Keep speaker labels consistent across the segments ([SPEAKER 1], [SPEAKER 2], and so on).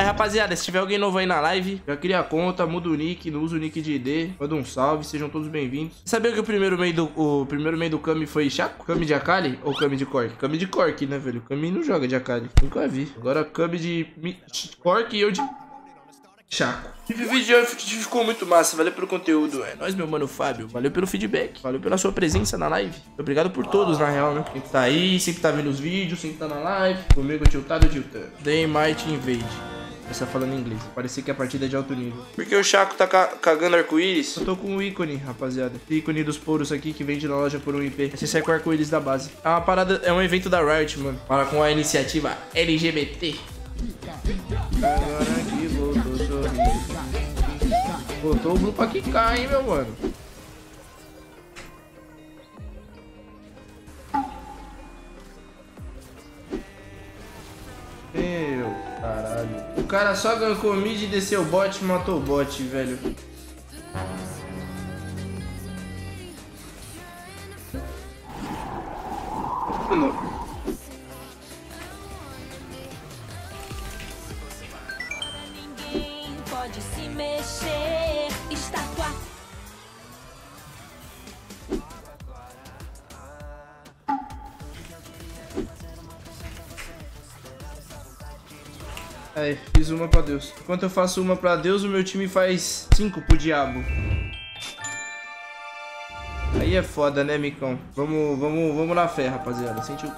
[SPEAKER 1] Aí, rapaziada, se tiver alguém novo aí na live, já cria a conta, muda o nick, não usa o nick de ID, manda um salve, sejam todos bem-vindos. Sabia que o primeiro meio do o primeiro meio do Kami foi Chaco? Kami de Akali ou Kami de Cork? Kami de Cork, né, velho? Kami não joga de Akali. Nunca vi. Agora Kami de Cork e eu de Chaco. O vídeo de ficou muito massa, valeu pelo conteúdo. É nóis, meu mano Fábio. Valeu pelo feedback, valeu pela sua presença na live. Obrigado por todos, na real, né? Quem tá aí, sempre tá vendo os vídeos, sempre tá na live. Comigo, tiltado, tiltado. Day Might Invade. Essa falando inglês. Parecia que a partida é de alto nível. Porque o Chaco tá ca cagando arco-íris. Eu tô com o ícone, rapaziada. O ícone dos poros aqui que vende na loja por um IP. Você sai com o arco-íris da base. É uma parada, é um evento da Riot, mano. Para com a iniciativa LGBT. Agora aqui voltou sorriso. Botou o Blue pra quicar, hein, meu mano. Cara só gankou mid desceu o bot matou o bot, velho. Mano. Aí, fiz uma pra Deus. Enquanto eu faço uma pra Deus, o meu time faz cinco pro diabo. Aí é foda, né, Micão? Vamos, vamos, vamos na fé, rapaziada. Sentiu.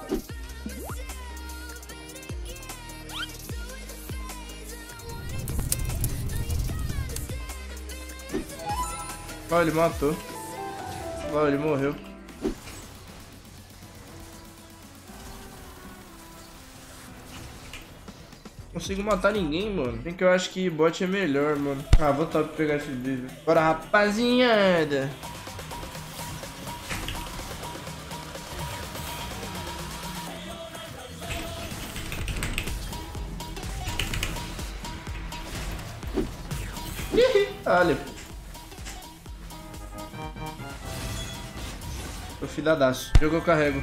[SPEAKER 1] Ó, ele matou. Ó, ele morreu. Consigo matar ninguém, mano. Tem que eu acho que bot é melhor, mano. Ah, vou top pegar esse vídeo. Bora, rapaziada. Olha. Tô fidadaço. Jogou carrego.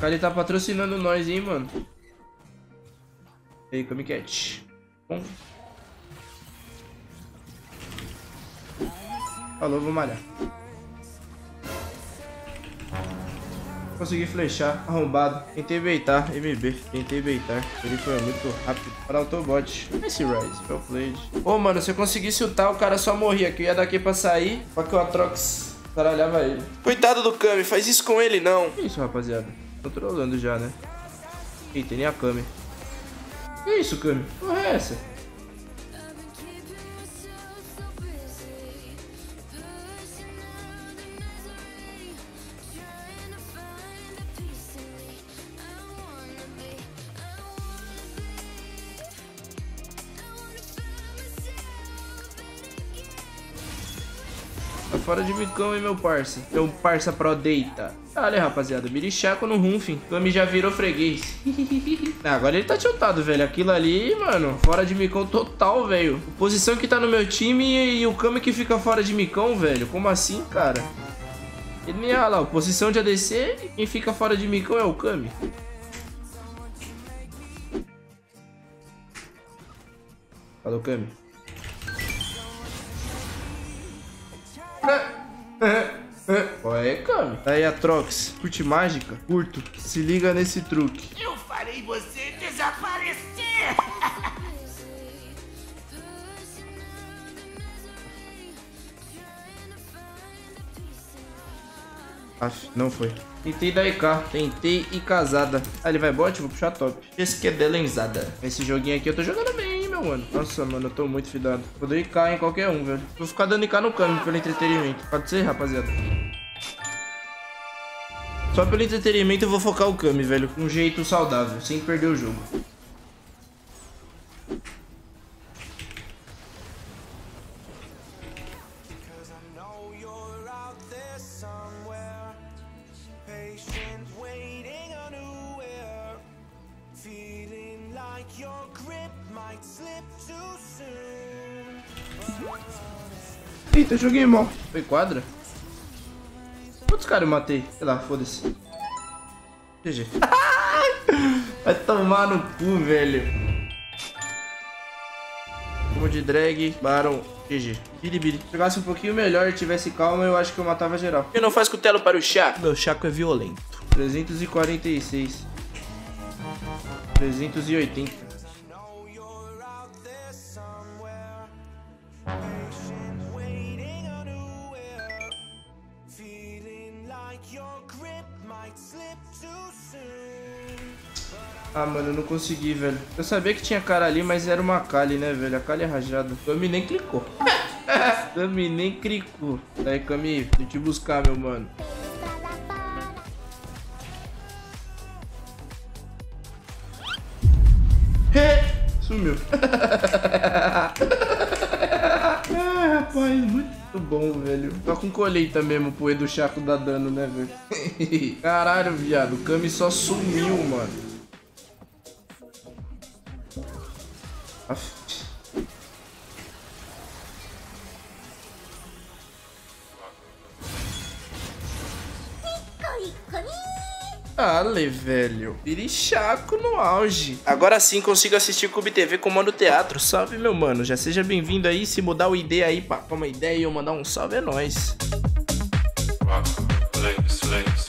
[SPEAKER 1] A Kali tá patrocinando nós, hein, mano. E aí, Come Cat. Bom. Falou, vou malhar. Consegui flechar, arrombado. Tentei beitar, MB. Tentei beitar. Ele foi muito rápido. Para autobot. Esse Rise, well played. Ô, mano, se eu conseguisse ultar, o cara só morria. aqui. eu ia daqui pra sair, pra que o Atrox caralhava ele. Coitado do Kami, faz isso com ele não. Que isso, rapaziada? Tô trolando já, né? Eita, nem a Kami. Que isso, Kami? Porra é essa? Fora de micão, hein, meu parça? Meu parça pro deita. Olha, rapaziada, Mirichaco no Runfin. Kami já virou freguês. ah, agora ele tá tiltado, velho. Aquilo ali, mano, fora de micão total, velho. Posição que tá no meu time e, e o Kami que fica fora de micão, velho. Como assim, cara? Ele nem olha lá, posição de ADC, quem fica fora de micão é o Kami. Falou, Kami. Qual é, Kami? Aí, Atrox. Curte mágica? Curto. Se liga nesse truque.
[SPEAKER 2] Eu farei você desaparecer!
[SPEAKER 1] Aff, não foi. Tentei dar IK, tentei ir casada. Ah, ele vai bot? Vou puxar top. Esse que é delenzada. Esse joguinho aqui eu tô jogando bem, mano. Nossa, mano, eu tô muito fidado. Vou dar IK em qualquer um, velho. Vou ficar dando IK no câmbio pelo entretenimento. Pode ser, rapaziada? Só pelo entretenimento eu vou focar o Kami, velho. Um jeito saudável, sem perder o jogo. Eita, joguei mal. Foi quadra? Quantos caras eu matei? Sei lá, foda-se. GG. Vai tomar no cu, velho. Como de drag, Baron, GG. Biribiri. Se jogasse um pouquinho melhor e tivesse calma, eu acho que eu matava geral. Quem não faz cutelo para o Chaco? Meu Chaco é violento. 346. 380. Ah, mano, eu não consegui, velho. Eu sabia que tinha cara ali, mas era uma Kali, né, velho? A Kali é rajada. Kami nem clicou. Kami nem clicou. Aí, Kami, vou te buscar, meu mano. Sumiu. ah, rapaz, muito bom, velho. Só com colheita mesmo pro Edu Chaco dar dano, né, velho? Caralho, viado. O Kami só sumiu, mano. Ale, velho. Pirichaco no auge. Agora sim consigo assistir Cube TV Comando Teatro. Salve, meu mano. Já seja bem-vindo aí. Se mudar o ID aí pra uma ideia e eu mandar um salve, é nóis.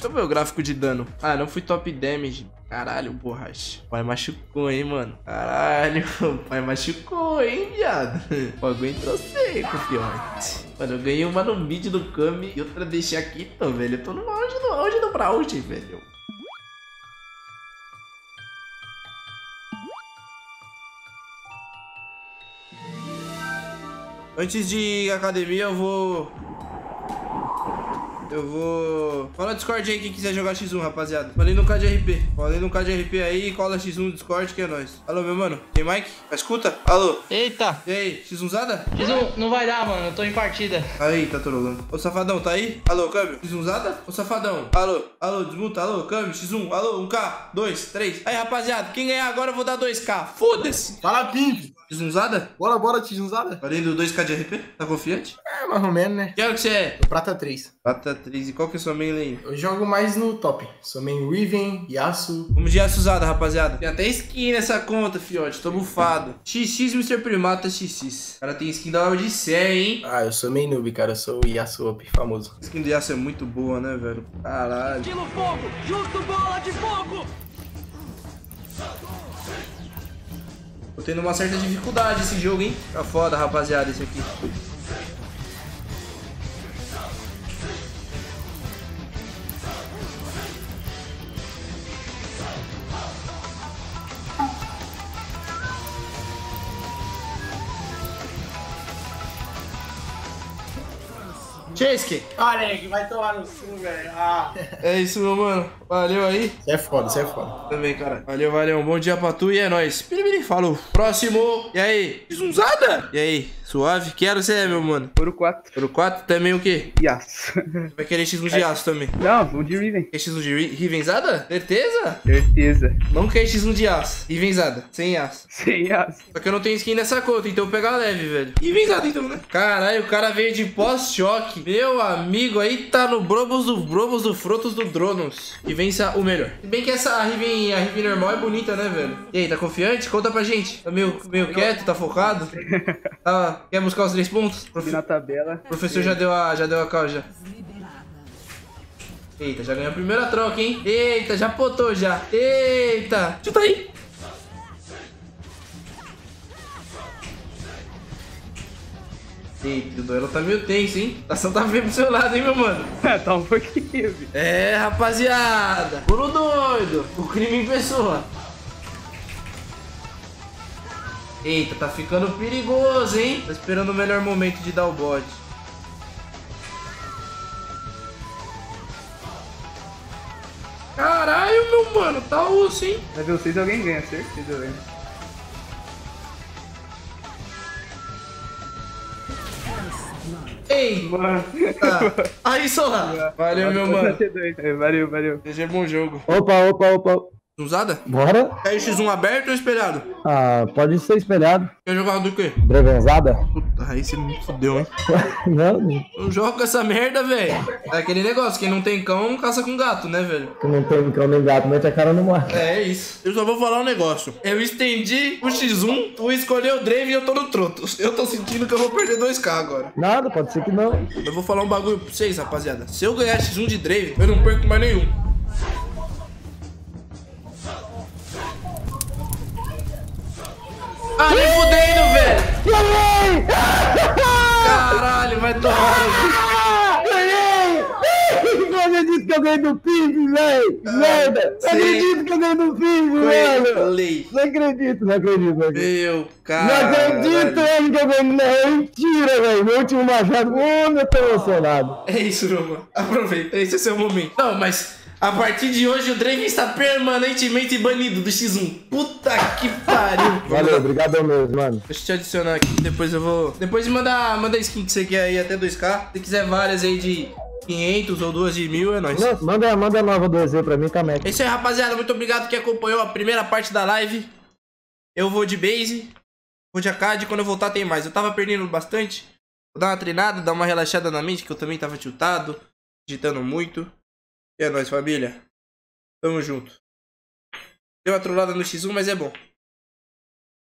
[SPEAKER 1] Deixa eu ver o gráfico de dano. Ah, não fui top damage. Caralho, borracha. O pai machucou, hein, mano. Caralho, o pai machucou, hein, viado. O bagulho entrou seco, fiote. Mano, eu ganhei uma no mid do Kami e outra deixei aqui, então, velho. Eu tô no auge do auge do Braut, velho. Antes de ir à academia, eu vou eu vou... Fala Discord aí quem quiser jogar X1, rapaziada. Falei no KDRP. Falei no KDRP aí, cola X1 no Discord que é nóis. Alô, meu mano. Tem mic? Escuta? Alô?
[SPEAKER 3] Eita.
[SPEAKER 1] E aí, X1zada?
[SPEAKER 3] X1 não vai dar, mano. Eu tô em partida.
[SPEAKER 1] Aí, tá trolando. Ô, safadão, tá aí? Alô, câmbio? X1zada? Ô, safadão. Alô? Alô, desmuta. Alô, câmbio? X1. Alô, 1K. 2, 3. Aí, rapaziada. Quem ganhar agora eu vou dar 2K. Foda-se.
[SPEAKER 4] Fala, Pimp.
[SPEAKER 1] X1zada?
[SPEAKER 4] Bora, bora, X1zada.
[SPEAKER 1] Falei do 2K de RP? Tá confiante?
[SPEAKER 4] É, mais ou menos, né?
[SPEAKER 1] Que hora que você é?
[SPEAKER 4] Prata 3.
[SPEAKER 1] Prata 3. E qual que é sua main lane?
[SPEAKER 4] Eu jogo mais no top. Sou main Riven, Yasuo.
[SPEAKER 1] Vamos de Yasuzada, rapaziada. Tem até skin nessa conta, fiote. Tô bufado. XX Mr. Primata XX. O cara tem skin da Odisseia, hein?
[SPEAKER 4] Ah, eu sou main noob, cara. Eu sou o Yasuo up famoso.
[SPEAKER 1] A skin do Yasuo é muito boa, né, velho? Caralho.
[SPEAKER 2] Estilo fogo! Justo bola de fogo!
[SPEAKER 1] Tô tendo uma certa dificuldade esse jogo, hein? Tá foda, rapaziada, esse aqui. Chesky.
[SPEAKER 4] Olha aí, que vai tomar no sul, velho. Ah.
[SPEAKER 1] É isso, meu mano. Valeu aí.
[SPEAKER 4] Você é foda, você é foda.
[SPEAKER 1] Também, cara. Valeu, valeu. Um bom dia pra tu e é nóis. Piribiri, falou. Próximo. E aí? Zunzada? E aí? Suave? Que era você é, meu mano?
[SPEAKER 5] Ouro 4.
[SPEAKER 1] Ouro 4? Também o quê?
[SPEAKER 5] Yas.
[SPEAKER 1] Vai querer X1 de aço também.
[SPEAKER 5] Não, vou de Riven.
[SPEAKER 1] Quer X1 de ri- Rivenzada? Certeza?
[SPEAKER 5] Certeza.
[SPEAKER 1] Não quer X1 de aço. Rivenzada. Sem aço.
[SPEAKER 5] Sem Yas.
[SPEAKER 1] Só que eu não tenho skin nessa conta, então eu vou pegar leve, velho. Rivenzada então, né? Caralho, o cara veio de pós-choque. Meu amigo, aí tá no Brobos do Brobos do Frotos do Dronos. E vença o melhor. Se bem que essa Riven, a Riven normal é bonita, né, velho? E aí, tá confiante? Conta pra gente. Tá meio, meio quieto, tá focado? Tá, quer buscar os três pontos?
[SPEAKER 5] Subi na tabela.
[SPEAKER 1] O professor já deu a, já deu a cal, já. Eita, já ganhou a primeira troca, hein? Eita, já potou já. Eita. Chuta aí. Eita, o duelo tá meio tenso, hein? A ação tá bem pro seu lado, hein, meu mano?
[SPEAKER 5] tá um pouquinho.
[SPEAKER 1] É, rapaziada. Pulo doido. O crime em pessoa. Eita, tá ficando perigoso, hein? Tô esperando o melhor momento de dar o bode. Caralho, meu mano, tá osso, hein?
[SPEAKER 5] Vai ver vocês alguém ganha, certeza, velho.
[SPEAKER 1] Ei,
[SPEAKER 5] Mano.
[SPEAKER 1] tá. Aí, Sorra. Valeu, meu mano.
[SPEAKER 5] Valeu, valeu.
[SPEAKER 1] Seja bom jogo.
[SPEAKER 5] Opa, opa, opa.
[SPEAKER 1] Usada?
[SPEAKER 6] Bora?
[SPEAKER 1] Quer X1 aberto ou espelhado?
[SPEAKER 6] Ah, pode ser espelhado.
[SPEAKER 1] Quer jogar do quê?
[SPEAKER 6] Brevenzada?
[SPEAKER 1] Puta, aí você me fudeu, hein?
[SPEAKER 6] Não,
[SPEAKER 1] Não joga com essa merda, velho. É aquele negócio, quem não tem cão, caça com gato, né, velho?
[SPEAKER 6] que não tem cão nem gato, mete a cara no mar.
[SPEAKER 1] É, é isso. Eu só vou falar um negócio. Eu estendi o X1, tu escolheu o Drave e eu tô no troto. Eu tô sentindo que eu vou perder 2k agora.
[SPEAKER 6] Nada, pode ser que não.
[SPEAKER 1] Eu vou falar um bagulho pra vocês, rapaziada. Se eu ganhar X1 de Drave, eu não perco mais nenhum. Ah, nem fudendo, velho!
[SPEAKER 6] Ganhei!
[SPEAKER 1] Caralho, vai tomar.
[SPEAKER 6] Ah, Ganhei! Não acredito que eu ganhei do Pig, velho! Merda! Não acredito que eu ganhei do mano!
[SPEAKER 1] Falei.
[SPEAKER 6] Não acredito, não acredito, não acredito.
[SPEAKER 1] Meu
[SPEAKER 6] Não
[SPEAKER 1] cara.
[SPEAKER 6] acredito mesmo que eu ganhei. Não, é mentira, velho. Meu último machado. Mano, eu tô emocionado.
[SPEAKER 1] É isso, Roma. Aproveita, esse é seu momento. Não, mas a partir de hoje o Drake está permanentemente banido do X1. Puta que pariu.
[SPEAKER 6] Valeu, obrigado mesmo, mano.
[SPEAKER 1] Deixa eu te adicionar aqui, depois eu vou. Depois manda a skin que você quer aí até 2k. Se quiser várias aí de 500 ou duas de mil, é nóis.
[SPEAKER 6] Não, manda, manda a nova do EZ pra mim, Kamek.
[SPEAKER 1] É isso aí, rapaziada. Muito obrigado que acompanhou a primeira parte da live. Eu vou de base, vou de ACAD. Quando eu voltar, tem mais. Eu tava perdendo bastante. Vou dar uma treinada, dar uma relaxada na mente, que eu também tava tiltado, digitando muito. É nóis, família. Tamo junto. Deu uma trollada no X1, mas é bom.